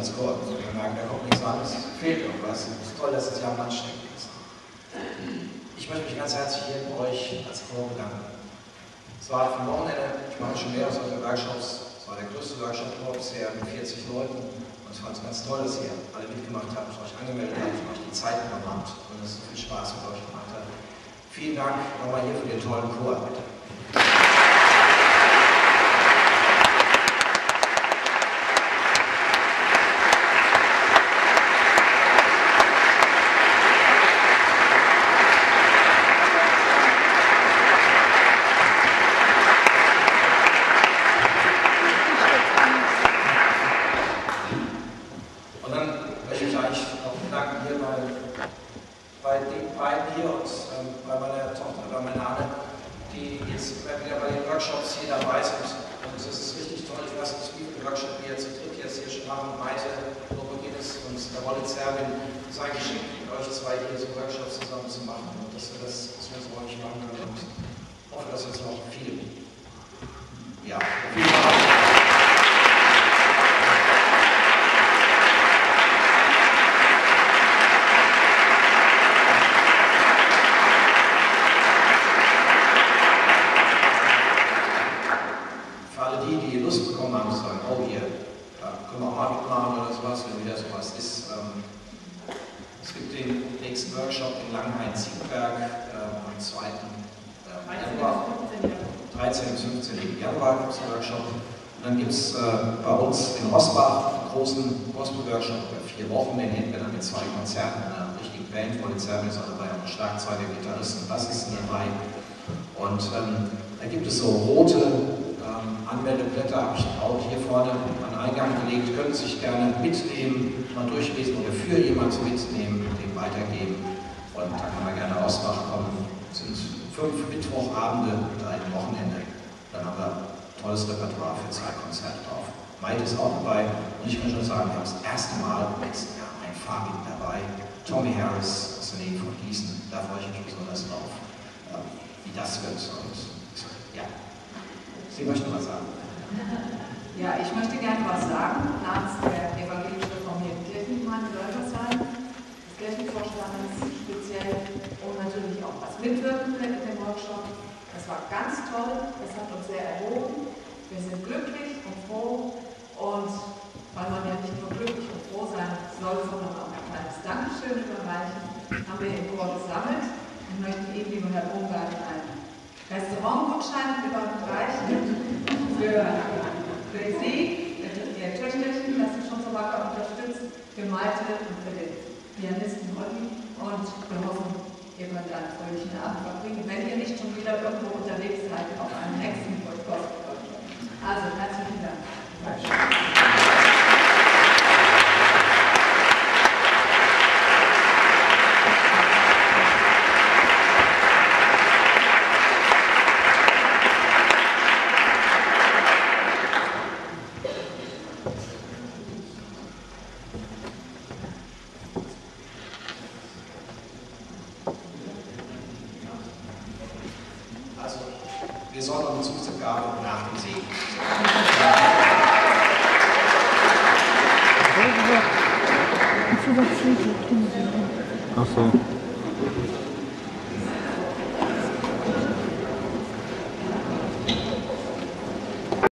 als Chor. Also wir merken, da kommt nichts an, es fehlt irgendwas. Es ist toll, dass es ja am ansteckend ist. Ich möchte mich ganz herzlich hier bei euch als Chor bedanken. Es war von Wochenende, ich mache schon mehrere solche Workshops, es war der größte Workshop bisher mit 40 Leuten. Und ich fand es ganz toll, dass ihr alle mitgemacht habt, euch angemeldet habt, euch die Zeit genommen habt und es viel Spaß mit euch gemacht hat. Vielen Dank nochmal hier für den tollen Chor, bitte. Und dann möchte ich bedanken hier bei, bei den beiden hier und ähm, bei meiner Tochter, bei meiner Anne, die jetzt wieder bei den Workshops hier dabei sind. Und es ist richtig toll, ich weiß nicht, wie viele Workshops wir jetzt zu dritt jetzt hier schon machen. Maite, Loboginis und der Rolle Zerbin. Es ist mit euch zwei hier so Workshops zusammen zu machen und dass wir das, dass wir so machen können. Und ich hoffe, dass es noch viele. Ja, vielen Dank. für alle die, Lust bekommen haben, zu sagen, oh hier, da können wir auch mal mitmachen oder sowas, wenn wieder sowas ist. Ähm, es gibt den nächsten Workshop in Langenhain-Siegberg äh, am 2. Äh, Januar. 13. bis 15. Januar gibt es einen Workshop. Und dann gibt es äh, bei uns in Rosbach einen großen Gospel-Workshop über vier Wochen. Den hätten wir dann mit zwei Konzerten, einer richtigen Band, volle Zerbel ist auch dabei, auch Schlagzeuger, Gitarristen, Bassisten dabei. Und ähm, da gibt es so rote ähm, Anmeldeblätter, habe ich auch hier vorne an Eingang gelegt, können Sie sich gerne mitnehmen, mal durchlesen oder für jemanden mitnehmen, dem weitergeben. Und da kann man gerne Ausbach kommen. Es sind fünf Mittwochabende und ein Wochenende. Dann haben wir tolles Repertoire für zwei Konzerte drauf. Maite ist auch dabei und ich kann schon sagen, wir haben das erste Mal im letzten Jahr ein Farbigen dabei. Tommy Harris aus der Nähe von Gießen. Da freue ich mich besonders drauf, ähm, wie das wird. Und ja, Sie möchten was sagen. Ja, ich möchte gerne was sagen namens der evangelisch reformierten Kirchengemeinde Leutersheim, des Kirchenvorstandes speziell und natürlich auch als Mitwirkende in dem Workshop. Das war ganz toll, das hat uns sehr erhoben. Wir sind glücklich und froh und weil man ja nicht nur glücklich und froh sein soll, sondern auch ein kleines Dankeschön überreichen, haben wir im Chor gesammelt und möchten Ihnen, lieber Herr Bromberg, einen Restaurantgutschein überreichen für, für Sie, Ihr Töchterchen, das Sie schon so wacker unterstützt, für Malte und für den Pianisten Olli. Und wir hoffen, ihr könnt einen fröhlichen Abend verbringen, wenn ihr nicht schon wieder irgendwo unterwegs seid auf einem nächsten Podcast. Also, herzlichen Dank. Also, wir sollen unsere Zusatzgabe nach dem Segen. Ach so.